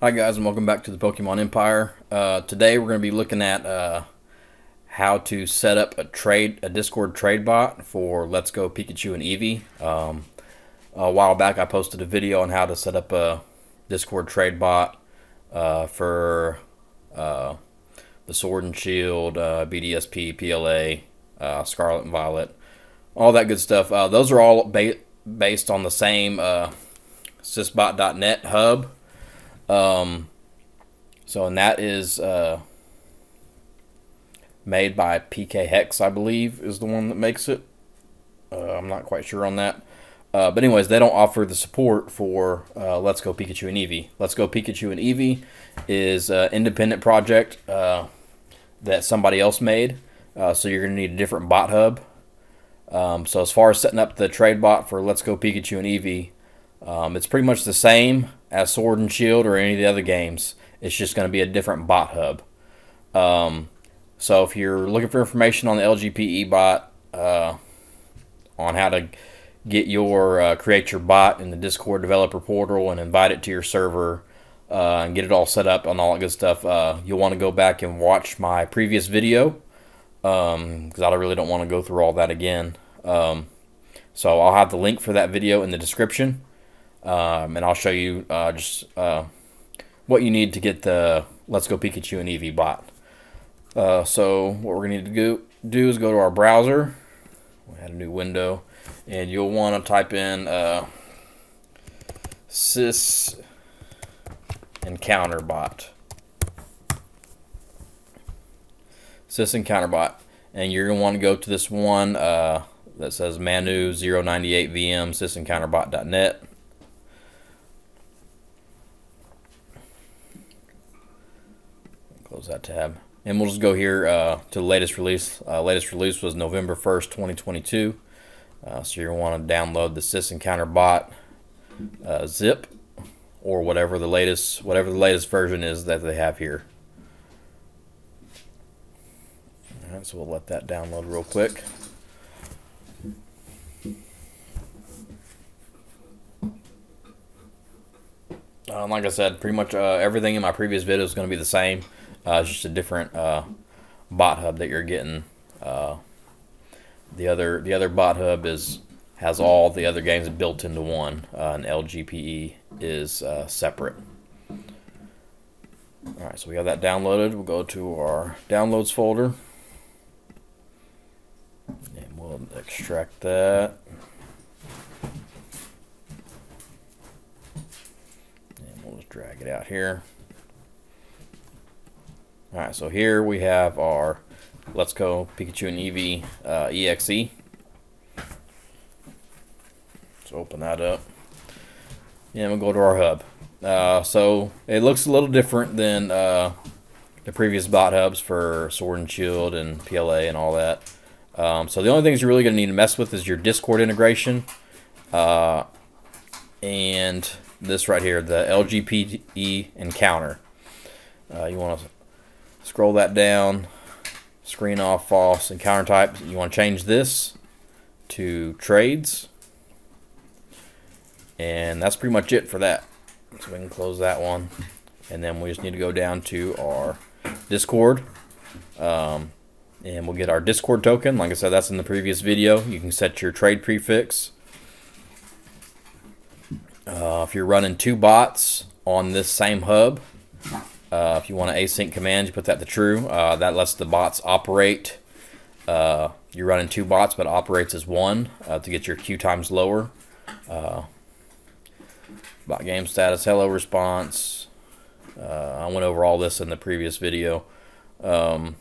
Hi guys and welcome back to the Pokemon Empire. Uh, today we're going to be looking at uh, how to set up a trade, a Discord trade bot for Let's Go Pikachu and Eevee. Um, a while back I posted a video on how to set up a Discord trade bot uh, for uh, the Sword and Shield, uh, BDSP, PLA, uh, Scarlet and Violet, all that good stuff. those are all ba based on the same sysbot.net hub. Um, so, and that is uh, made by PKHeX, I believe, is the one that makes it. Uh, I'm not quite sure on that. Uh, but anyways, they don't offer the support for uh, Let's Go Pikachu and Eevee. Let's Go Pikachu and Eevee is an independent project uh, that somebody else made. Uh, so you're going to need a different bot hub. Um, so as far as setting up the trade bot for Let's Go Pikachu and Eevee, um, it's pretty much the same as Sword and Shield or any of the other games. It's just going to be a different bot hub. Um, so if you're looking for information on the LGPE bot, uh, on how to get your uh, create your bot in the Discord developer portal and invite it to your server uh, and get it all set up and all that good stuff, uh, you'll want to go back and watch my previous video because um, I really don't want to go through all that again. Um, so I'll have the link for that video in the description um, and I'll show you uh, just uh, what you need to get the Let's Go Pikachu and Eevee bot. Uh, so what we're going to need to do is go to our browser. We had a new window, and you'll want to type in uh, sys encounter bot. Sys encounter bot, and you're going to want to go to this one uh, that says Manu 098 VM sysencounterbot.net Close that tab. And we'll just go here uh, to the latest release. Uh, latest release was November 1st, 2022. Uh, so to want to download the SysEncounter bot uh, zip or whatever the latest whatever the latest version is that they have here. All right, so we'll let that download real quick. Uh, like I said, pretty much uh, everything in my previous video is going to be the same. Uh, it's just a different uh, bot hub that you're getting. Uh, the other the other bot hub is has all the other games built into one, uh, and LGPE is uh, separate. All right, so we have that downloaded. We'll go to our downloads folder, and we'll extract that. And we'll just drag it out here. All right, so here we have our Let's Go Pikachu and Eevee uh, EXE. Let's open that up. And we'll go to our hub. Uh, so it looks a little different than uh, the previous bot hubs for Sword and Shield and PLA and all that. Um, so the only things you're really going to need to mess with is your Discord integration. Uh, and this right here, the LGPE encounter. Uh, you want to Scroll that down. Screen off false encounter type. You want to change this to trades. And that's pretty much it for that. So we can close that one. And then we just need to go down to our Discord. Um, and we'll get our Discord token. Like I said, that's in the previous video. You can set your trade prefix. Uh, if you're running two bots on this same hub, uh, if you want to async command, you put that to true. Uh, that lets the bots operate. Uh, you're running two bots, but operates as one uh, to get your queue times lower. Uh, bot game status, hello response. Uh, I went over all this in the previous video. Um,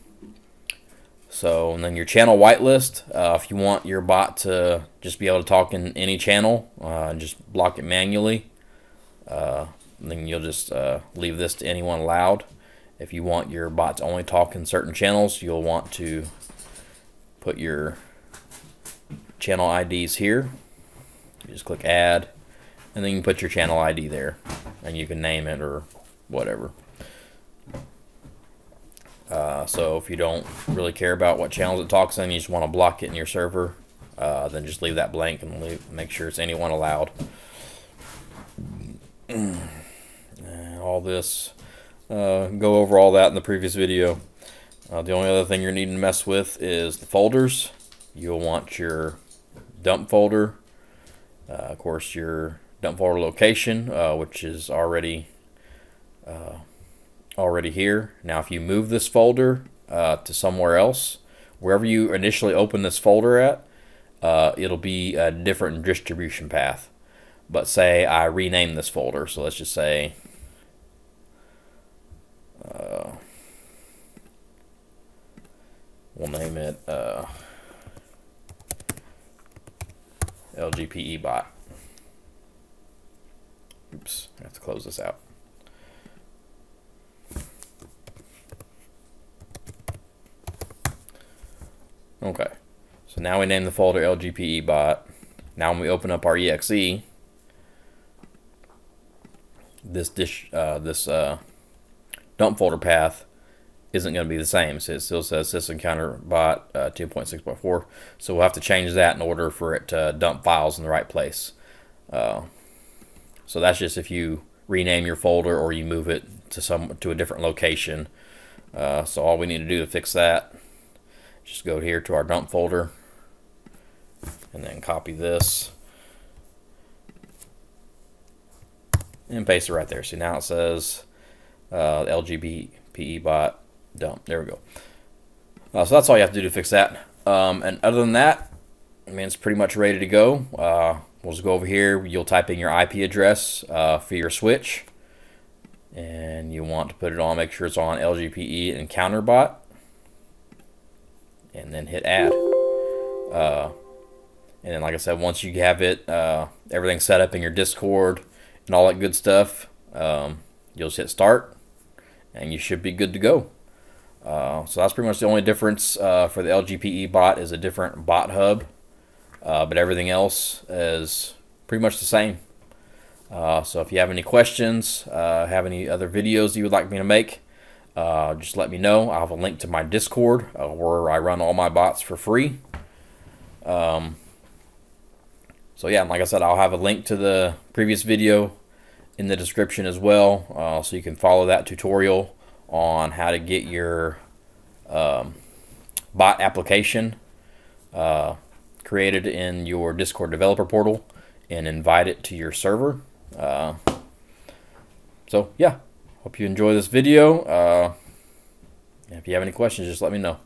so, and then your channel whitelist. if you want your bot to just be able to talk in any channel, just block it manually. Uh, then you'll just uh, leave this to anyone allowed. If you want your bot to only talk in certain channels, you'll want to put your channel IDs here. You just click add, and then you can put your channel ID there, and you can name it or whatever. Uh, so if you don't really care about what channels it talks in, you just want to block it in your server, uh, then just leave that blank and leave, make sure it's anyone allowed. All this, uh, go over all that in the previous video. Uh, the only other thing you're needing to mess with is the folders. You'll want your dump folder, uh, of course your dump folder location, uh, which is already uh, already here. Now if you move this folder uh, to somewhere else, wherever you initially open this folder at, it'll be a different distribution path. But say I rename this folder, so let's just say we'll name it uh, LGPE bot. Oops, I have to close this out. Okay, so now we name the folder LGPE bot. Now when we open up our exe, this dish, uh, this uh, dump folder path isn't going to be the same. So it still says SysEncounter bot uh, 2.6.4. So we'll have to change that in order for it to dump files in the right place. Uh, so that's just if you rename your folder or you move it to some to a different location. Uh, so all we need to do to fix that just go here to our dump folder and then copy this and paste it right there. See now it says uh, LGBPE bot dump. There we go. Uh, so that's all you have to do to fix that. Um, and other than that, I mean, it's pretty much ready to go. Uh, we'll just go over here. You'll type in your IP address uh, for your switch. And you want to put it on, make sure it's on LGPE encounterbot and then hit add. Uh, and then, like I said, once you have it, uh, everything set up in your Discord and all that good stuff, um, you'll just hit start, and you should be good to go. Uh, so that's pretty much the only difference uh, for the LGPE bot is a different bot hub, uh, but everything else is pretty much the same. Uh, so if you have any questions, have any other videos you would like me to make, uh, just let me know. I have a link to my Discord uh, where I run all my bots for free. Um, so yeah, like I said, I'll have a link to the previous video in the description as well, uh, so you can follow that tutorial on how to get your um, bot application uh, created in your Discord developer portal and invite it to your server. Uh, so yeah, Hope you enjoy this video. Uh, if you have any questions, just let me know.